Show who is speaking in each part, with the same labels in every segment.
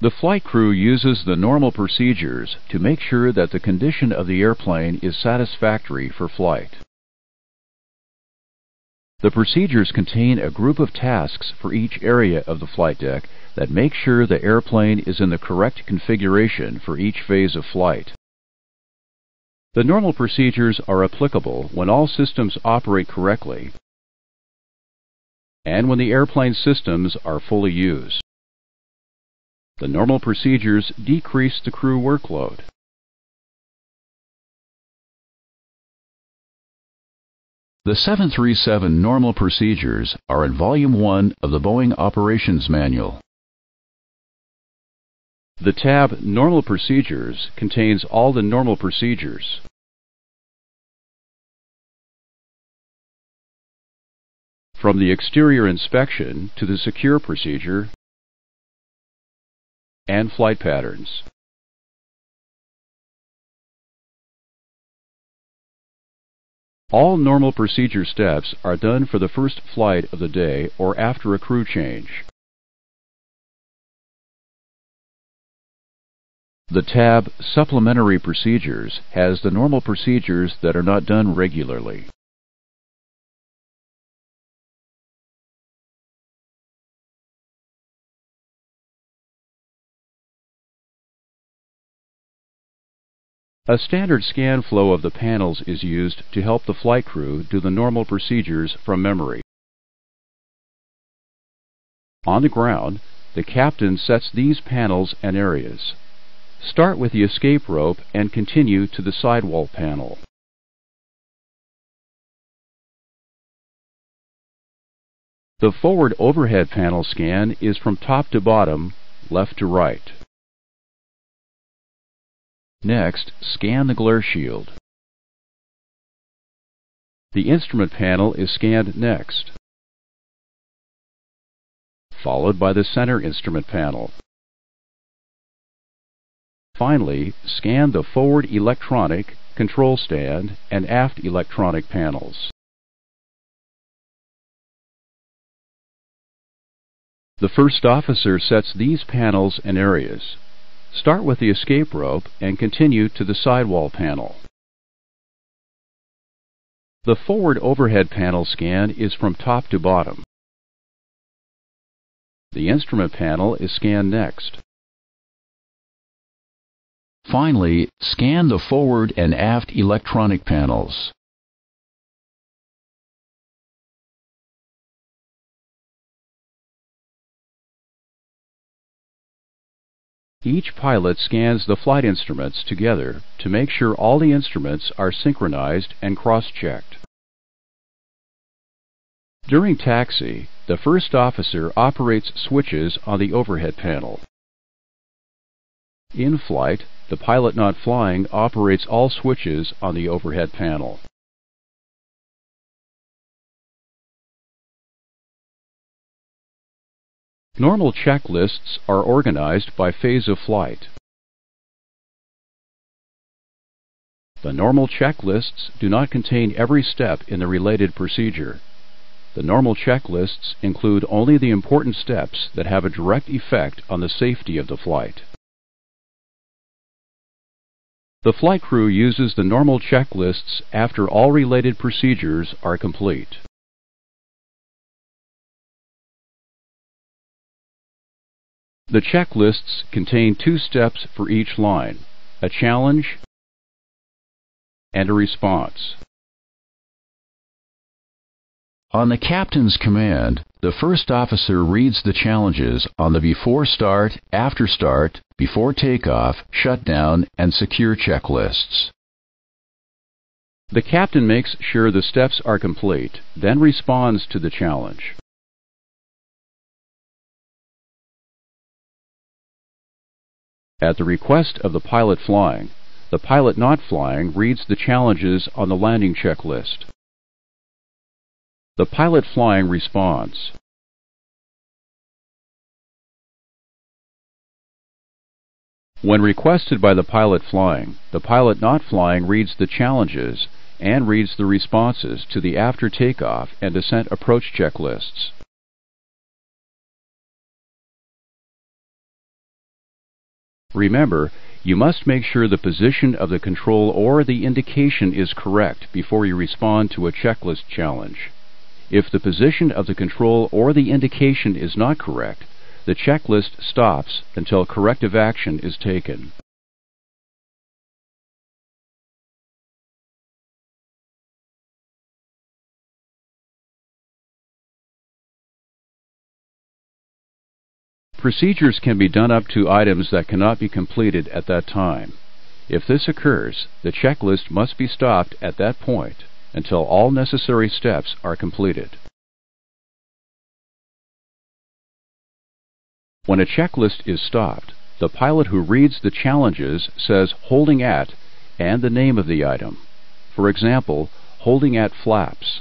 Speaker 1: The flight crew uses the normal procedures to make sure that the condition of the airplane is satisfactory for flight. The procedures contain a group of tasks for each area of the flight deck that make sure the airplane is in the correct configuration for each phase of flight. The normal procedures are applicable when all systems operate correctly and when the airplane systems are fully used. The normal procedures decrease the crew workload. The 737 normal procedures are in Volume 1 of the Boeing Operations Manual. The tab Normal Procedures contains all the normal procedures. From the exterior inspection to the secure procedure and flight patterns. All normal procedure steps are done for the first flight of the day or after a crew change. The tab Supplementary Procedures has the normal procedures that are not done regularly. A standard scan flow of the panels is used to help the flight crew do the normal procedures from memory. On the ground, the captain sets these panels and areas. Start with the escape rope and continue to the sidewall panel. The forward overhead panel scan is from top to bottom, left to right. Next, scan the glare shield. The instrument panel is scanned next, followed by the center instrument panel. Finally, scan the forward electronic, control stand, and aft electronic panels. The first officer sets these panels and areas. Start with the escape rope and continue to the sidewall panel. The forward overhead panel scan is from top to bottom. The instrument panel is scanned next. Finally, scan the forward and aft electronic panels. Each pilot scans the flight instruments together to make sure all the instruments are synchronized and cross-checked. During taxi, the first officer operates switches on the overhead panel. In flight, the pilot not flying operates all switches on the overhead panel. Normal checklists are organized by phase of flight. The normal checklists do not contain every step in the related procedure. The normal checklists include only the important steps that have a direct effect on the safety of the flight. The flight crew uses the normal checklists after all related procedures are complete. The checklists contain two steps for each line, a challenge and a response. On the captain's command, the first officer reads the challenges on the before start, after start, before takeoff, shutdown, and secure checklists. The captain makes sure the steps are complete, then responds to the challenge. At the request of the pilot flying, the pilot not flying reads the challenges on the landing checklist. The pilot flying responds. When requested by the pilot flying, the pilot not flying reads the challenges and reads the responses to the after takeoff and descent approach checklists. Remember, you must make sure the position of the control or the indication is correct before you respond to a checklist challenge. If the position of the control or the indication is not correct, the checklist stops until corrective action is taken. Procedures can be done up to items that cannot be completed at that time. If this occurs, the checklist must be stopped at that point until all necessary steps are completed. When a checklist is stopped, the pilot who reads the challenges says holding at and the name of the item. For example, holding at flaps.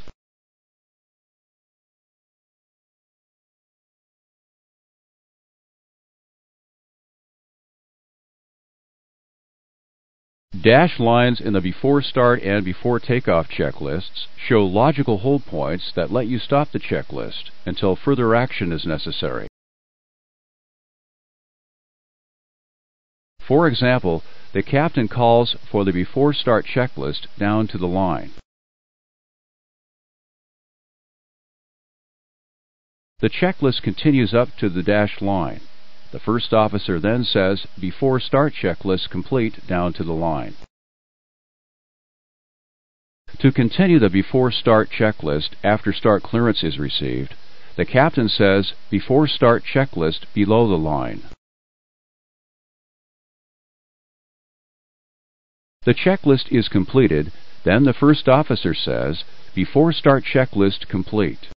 Speaker 1: Dash lines in the before start and before takeoff checklists show logical hold points that let you stop the checklist until further action is necessary. For example, the captain calls for the before start checklist down to the line. The checklist continues up to the dashed line. The first officer then says, before start checklist complete down to the line. To continue the before start checklist after start clearance is received, the captain says, before start checklist below the line. The checklist is completed, then the first officer says, before start checklist complete.